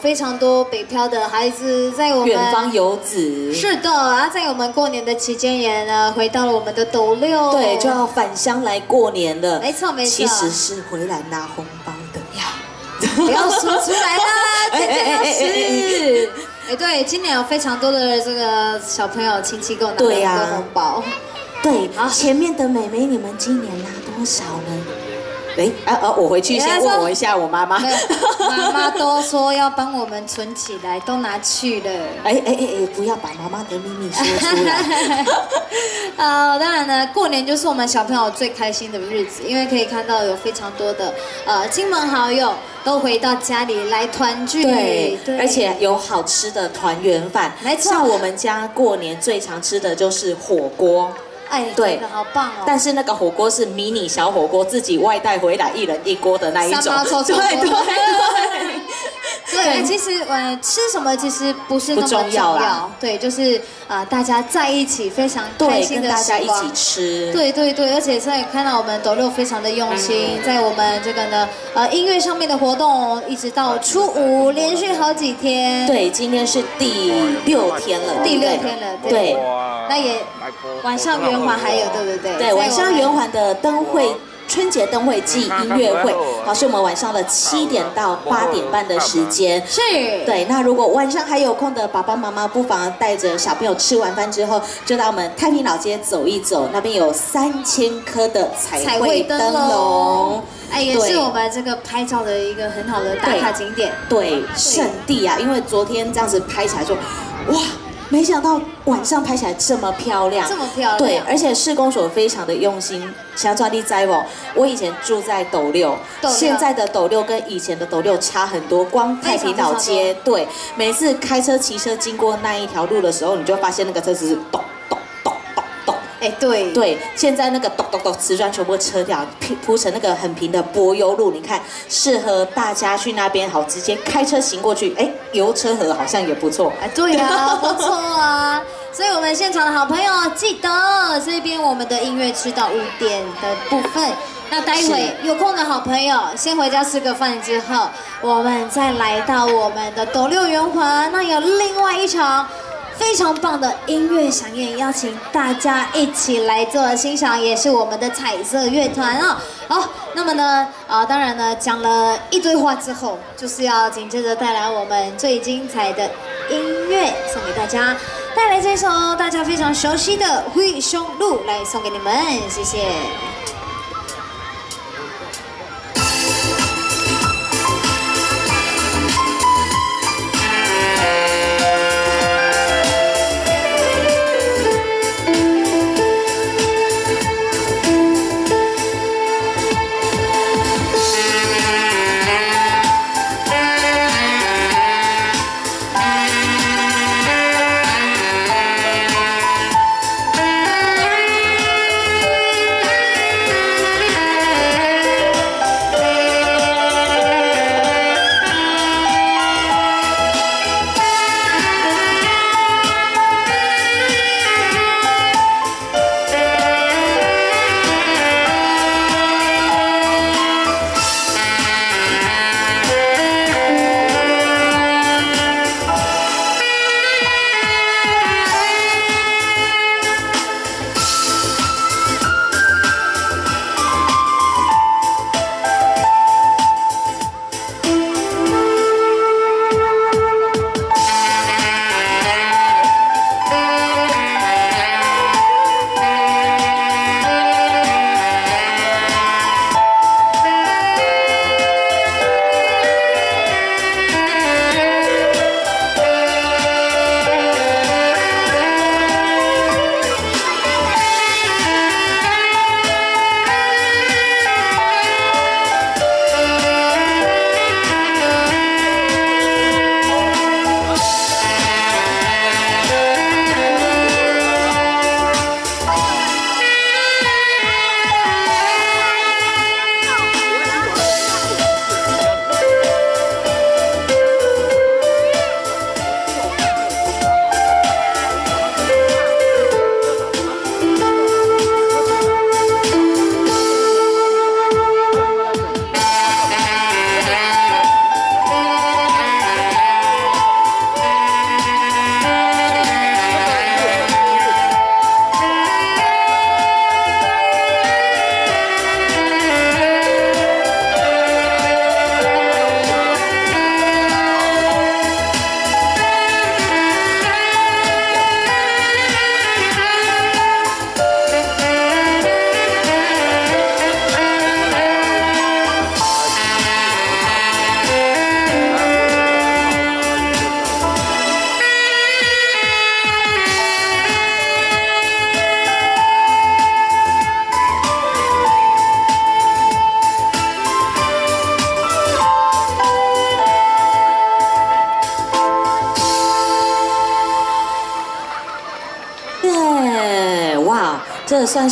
非常多北漂的孩子在我们远方游子，是的，啊，在我们过年的期间也呢回到了我们的斗六，对，就要返乡来过年了。没错没错，其实是回来拿红包的呀，不要说出来啦，这件老师。哎，对，今年有非常多的这个小朋友亲戚给我拿了红包。对，前面的美眉，你们今年拿多少呢？哎，啊啊！我回去先问我一下我妈妈。妈妈都说要帮我们存起来，都拿去了。哎哎哎哎，不要把妈妈的秘密说出来。呃，当然呢，过年就是我们小朋友最开心的日子，因为可以看到有非常多的呃亲朋好友都回到家里来团聚。对，而且有好吃的团圆饭。没错，像我们家过年最常吃的就是火锅。哎，对，好棒哦！但是那个火锅是迷你小火锅，自己外带回来，一人一锅的那一种。对对 对。对，其实呃，吃什么其实不是那么重要，对，就是呃，大家在一起非常开心的大家一起吃。对对对，而且在看到我们斗六非常的用心，在我们这个呢呃音乐上面的活动，一直到初五连续好几天。对，今天是第六天了，第六天了，对。那也晚上圆环还有对不对？对，晚上圆环的灯会。春节灯会暨音乐会，好，是我们晚上的七点到八点半的时间。是，对。那如果晚上还有空的爸爸妈妈，不妨带着小朋友吃完饭之后，就到我们太平老街走一走，那边有三千颗的彩绘灯笼，哎，也是我们这个拍照的一个很好的打卡景点，对，圣地啊。因为昨天这样子拍起来说，哇。没想到晚上拍起来这么漂亮，这么漂亮。对，而且施工所非常的用心。想抓地栽哦，我以前住在斗六，现在的斗六跟以前的斗六差很多。光太平岛街，对，每次开车骑车经过那一条路的时候，你就发现那个车子是咚。哎，对对，现在那个咚咚咚瓷砖全部撤掉，铺铺成那个很平的柏油路，你看适合大家去那边好直接开车行过去。哎，油车河好像也不错。哎，对啊，不错啊。所以我们现场的好朋友记得这边我们的音乐吃到五点的部分。那待会有空的好朋友先回家吃个饭之后，我们再来到我们的斗六圆环，那有另外一场。非常棒的音乐响宴，邀请大家一起来做欣赏，也是我们的彩色乐团啊。好，那么呢，啊，当然呢，讲了一堆话之后，就是要紧接着带来我们最精彩的音乐送给大家，带来这首大家非常熟悉的《灰熊路》来送给你们，谢谢。算是